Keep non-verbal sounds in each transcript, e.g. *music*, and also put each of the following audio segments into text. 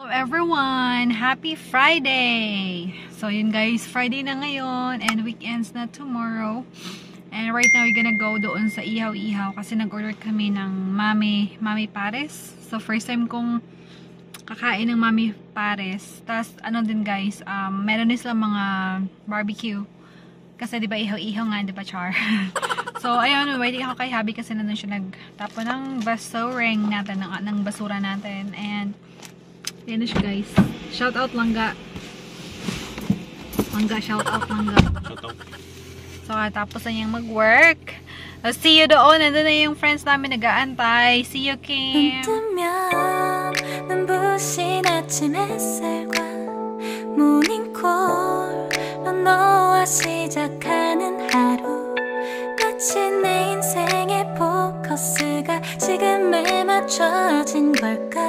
Hello everyone! Happy Friday! So yun guys, Friday na ngayon and weekends na tomorrow. And right now, we're gonna go doon sa Ihaw-Ihaw kasi nag-order kami ng Mami, Mami Pares. So first time kong kakain ng Mami Pares. Tapos ano din guys, um, meron din sila mga barbecue. Kasi di ba ihaw-ihaw nga, di ba char? *laughs* so ayun, waiting ako kay Habi kasi nandun siya nagtapo ng basureng natin, ng, ng basura natin. And yan na siya guys. Shout out Langga. Langga, shout out Langga. So, tapos na niyang mag-work. I'll see you doon. Nandun na yung friends namin nag-aantay. See you, Kim. 뜨면 눈부신 아침 햇살과 모닝콜로 너와 시작하는 하루 마치 내 인생의 포커스가 지금에 맞춰진 걸까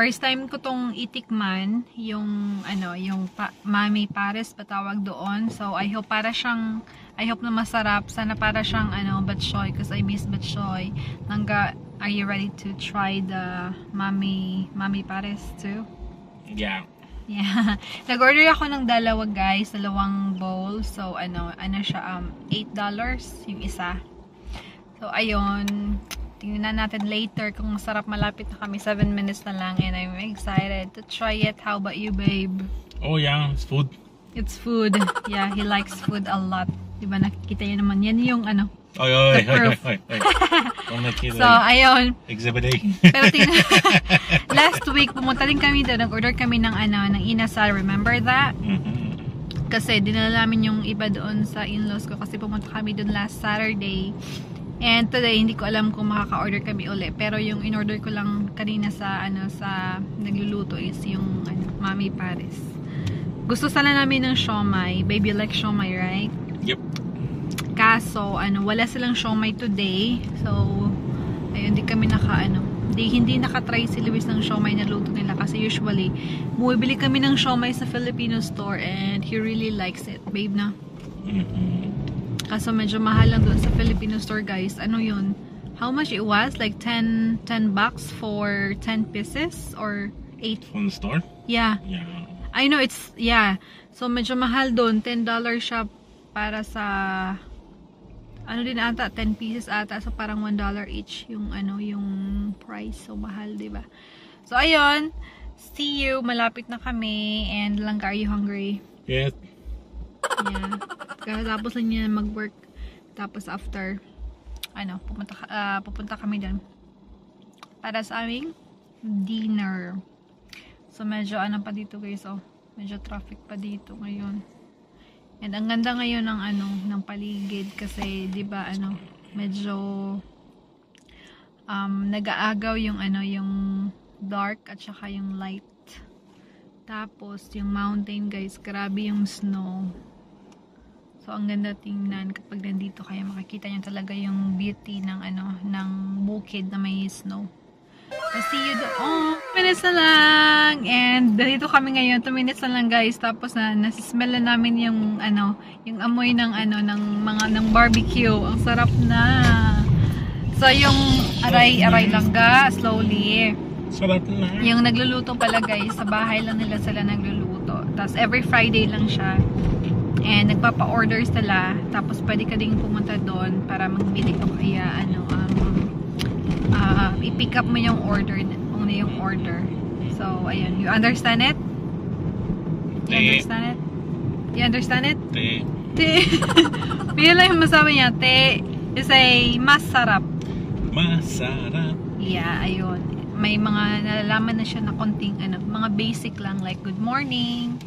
first time ko tong itikman, yung, ano, yung pa, Mami Pares, patawag doon. So, I hope para siyang, I hope na masarap. Sana para siyang, ano, batchoy, because I miss batchoy. Nangga, are you ready to try the Mami, Mami Pares too? Yeah. Yeah. *laughs* Nag-order ako ng dalawa guys, dalawang bowl. So ano, ano siya um $8 yung isa. So ayun, tingnan natin later kung masarap malapit na kami. 7 minutes na lang and I'm excited to try it. How about you, babe? Oh yeah, it's food. It's food. Yeah, he likes food a lot. Diba nakikita niyo naman yan yung ano. Oy, oy, The oy, proof. oy, oy, oy. So ayun, exhibit A. *laughs* Pero tingnan, *laughs* last week pumunta din kami doon, nag-order kami ng ano, ng inasal. Remember that? Mhm. Kasi dinala namin yung iba doon sa in-laws ko kasi pumunta kami doon last Saturday. And today, hindi ko alam kung makaka-order kami uli. Pero yung in-order ko lang kanina sa, ano, sa nagluluto is yung, ano, Mami Paris. Gusto sana namin ng siomay. Baby like siomay, right? Yep. Kaso, ano, wala silang siomay today. So, ayun, di kami naka, ano, di, hindi nakatry si Luis ng siomay na luto nila. Kasi usually, bumibili kami ng siomay sa Filipino store and he really likes it. Babe na. Mhm. Kaso medyo mahal lang doon sa Filipino store, guys. Ano yun? How much it was? Like 10, 10 bucks for 10 pieces? Or 8? From the store? Yeah. Yeah. I know it's, yeah. So, medyo mahal doon. $10 siya para sa, ano din ata, 10 pieces ata. So, parang $1 each yung, ano, yung price. So, mahal, di ba? So, ayun. See you. Malapit na kami. And, Langga, are you hungry? Yes. Yeah. Tapos lang niya mag-work. Tapos, after, ano, pupunta, ka- ah, pupunta kami doon. Para sa aming dinner. So, medyo ano pa dito guys, oh. Medyo traffic pa dito ngayon. And ang ganda ngayon ng ano, ng paligid kasi 'di ba ano, medyo um nag-aagaw yung ano, yung dark at saka yung light. Tapos yung mountain guys, grabe yung snow. So ang ganda tingnan kapag nandito kaya makikita niyo talaga yung beauty ng ano, ng bukid na may snow. I'll see you doon. 2 minutes na lang. And dito kami ngayon. 2 minutes na lang guys. Tapos na nasismell na namin yung ano, yung amoy ng ano, ng mga, ng barbecue. Ang sarap na. So yung aray-aray lang ga, slowly. Sarap na. Yung nagluluto pala guys, sa bahay lang nila sila nagluluto. Tapos every Friday lang siya. And nagpapa-order sila. Tapos pwede ka ding pumunta doon para magbili o kaya ano, um, ah, i-pick up mo yung order, kung ano yung order. So, ayun. You understand it? You understand it? You understand it? Te. Te. *laughs* Lang yung masabi niya. Te is a masarap. Masarap. Yeah, ayun. May mga nalalaman na siya na konting ano, mga basic lang like good morning.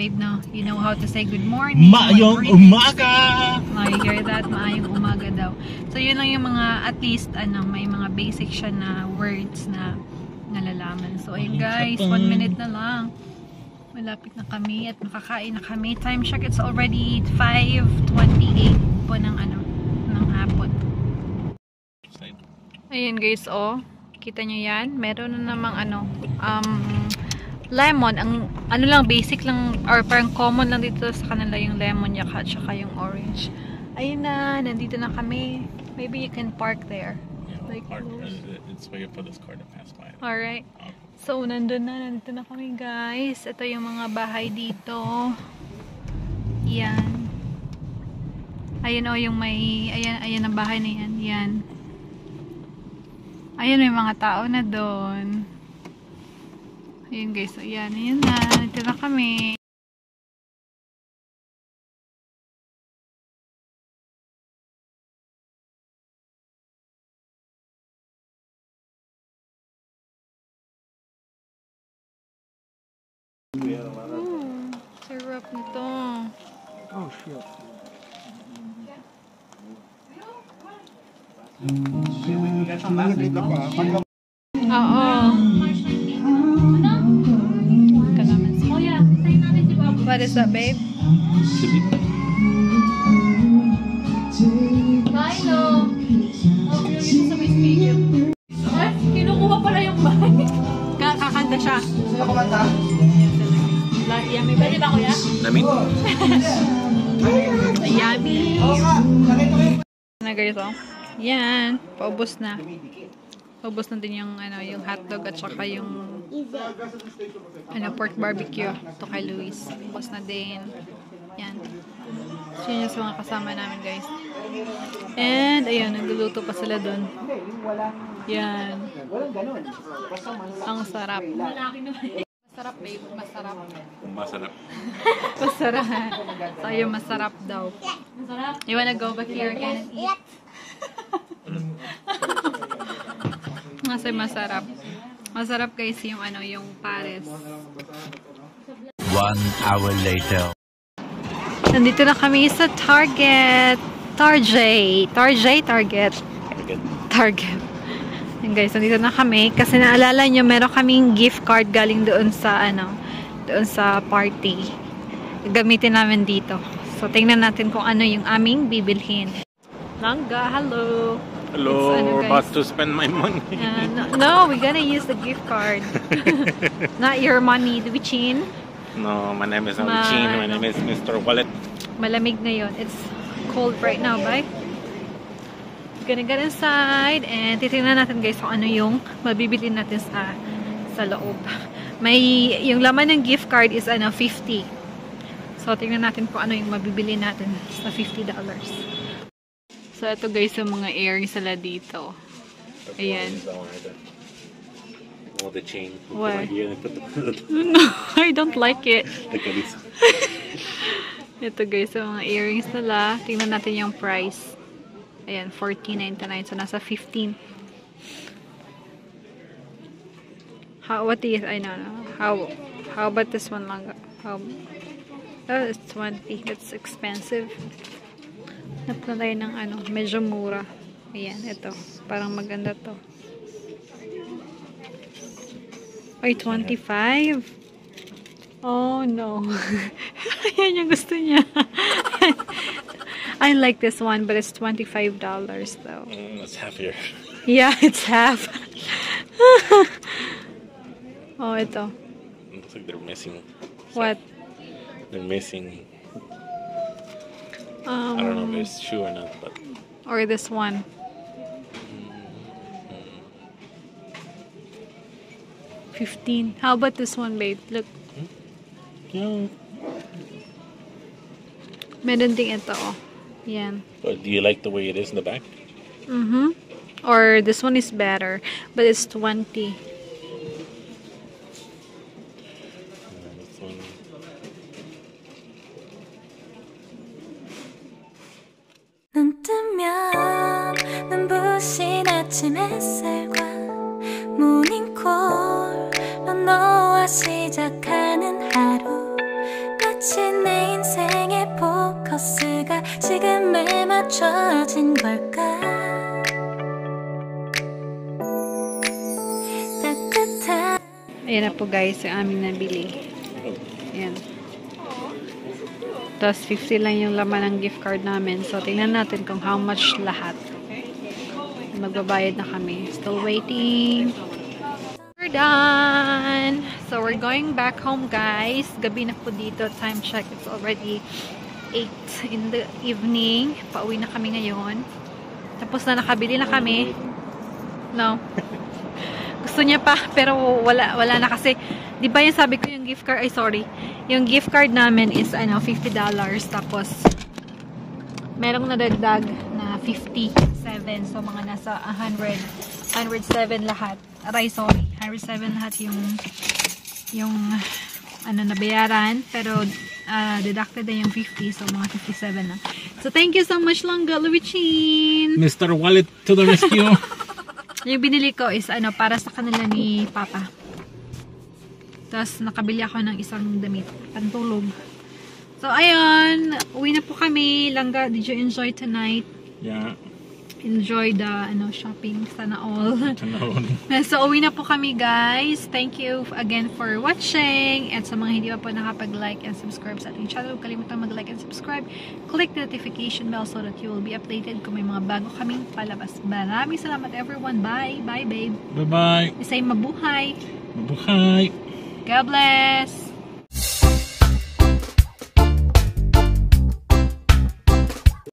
Babe, no, you know how to say good morning. Maayong umaga! Oh, you hear that? Maayong umaga daw. So, yun lang yung mga, at least, ano, may mga basic siya na words na nalalaman. So, ayun guys, one minute na lang. Malapit na kami at makakain na kami. Time check, it's already 5.28 po ng ano, ng hapon. Ayan guys, oh. Kita nyo yan? Meron na namang ano, um, lemon. Ang, ano lang, basic lang, or parang common lang dito sa kanila yung lemon yaka, tsaka yung orange. Ayun na, nandito na kami. Maybe you can park there. Yeah, Like park. close. It's waiting for this car to pass by. Alright. Okay. So, nandun na. Nandito na kami, guys. Ito yung mga bahay dito. Yan. Ayan o, yung may... Ayan, ayan ang bahay na yan. Yan. Ayan, may mga tao na doon. Ayun, guys. So, yan. Ayan na. Nandito na kami. Mm, sarap nito. Oo. What is that, babe? Kinukuha pala yung bag. Kakakanta siya. Yummy. Pwede ba kuya? Lamig? Yummy. Na guys, oh. Yan. Paubos na. Paubos na din yung, ano, yung hotdog at saka yung ano, pork barbecue. Ito kay Luis. Paubos na din. Yan. So, yun yung mga kasama namin, guys. And, ayun, nagluluto pa sila dun. Yan. Ang sarap. Masarap, babe. Masarap. Masarap. *laughs* Masarap. So, ayun, masarap daw. Masarap. You wanna go back here again and eat? Kasi masarap. Masarap guys yung ano, yung pares. One hour later. Nandito na kami sa Target. Tarjay. Tarjay, Target. Good. Target. Yan guys, nandito na kami. Kasi naalala nyo, meron kaming gift card galing doon sa, ano, doon sa party. Gamitin namin dito. So, tingnan natin kung ano yung aming bibilhin. Langga, hello. Hello, ano, we're about to spend my money. Uh, no, no, we're gonna use the gift card. *laughs* Not your money, the chin. No, my name is Ma- Alichin. My name is Mr. Wallet. Malamig ngayon. It's cold right now, bye. Gonna get inside and titingnan natin guys kung ano yung mabibili natin sa sa loob. May yung laman ng gift card is ano 50. So tingnan natin kung ano yung mabibili natin sa $50. So ito guys yung mga earrings sila dito. Ayan. Oh, the chain. Why? *laughs* *laughs* No, I don't like it. *laughs* Ito guys, yung mga earrings nila. Tingnan natin yung price. Ayan, $14.99. So, nasa 15. How, what you, I don't know. How, how about this one lang? How, oh, it's 20. That's expensive. Hanap na tayo ng ano, medyo mura. Ayan, ito. Parang maganda to. Ay, 25. Oh, no. *laughs* Ayan yung gusto niya. *laughs* I like this one, but it's $25 though. Mm, that's half here. Yeah, *laughs* it's half. oh, ito. Looks like they're missing. What? They're missing. I don't know Um, if it's true or not, but or this one. Fifteen. How about this one, babe? Look, yeah. meron ding ito, oh. Yan. But do you like the way it is in the back? Mm-hmm. Or this one is better, but it's 20. 마치 내 인생의 포커스가 지금에 맞춰진 걸까 따뜻한 Ayan na po guys, yung aming nabili. Ayan. Tapos 50 lang yung laman ng gift card namin. So, tingnan natin kung how much lahat. Magbabayad na kami. Still waiting. Done! So, we're going back home, guys. Gabi na po dito. Time check. It's already 8 in the evening. Pauwi na kami ngayon. Tapos na nakabili na kami. No. *laughs* Gusto niya pa, pero wala, wala na kasi. Di ba yung sabi ko yung gift card, ay sorry. Yung gift card namin is ano, $50. Tapos, merong nadagdag na 57. So, mga nasa 100, 107 lahat. Aray, sorry. 107 lahat yung yung ano nabayaran. Pero, ah, deducted na yung 50. So, mga 57 na. So, thank you so much, Langga Luichin! Mr. Wallet to the rescue. *laughs* Yung binili ko is ano, para sa kanila ni Papa. Tapos nakabili ako ng isang damit, pantulog. So ayun, uwi na po kami. Langga, did you enjoy tonight? yeah. Enjoy the ano shopping sana all. Tanaon. so uwi na po kami guys. Thank you again for watching. At sa mga hindi pa po nakapag-like and subscribe sa ating channel, huwag kalimutan mag-like and subscribe. Click the notification bell so that you will be updated kung may mga bago kaming palabas. Maraming salamat everyone. Bye. Bye babe. Bye-bye. Isay mabuhay. Mabuhay. God bless.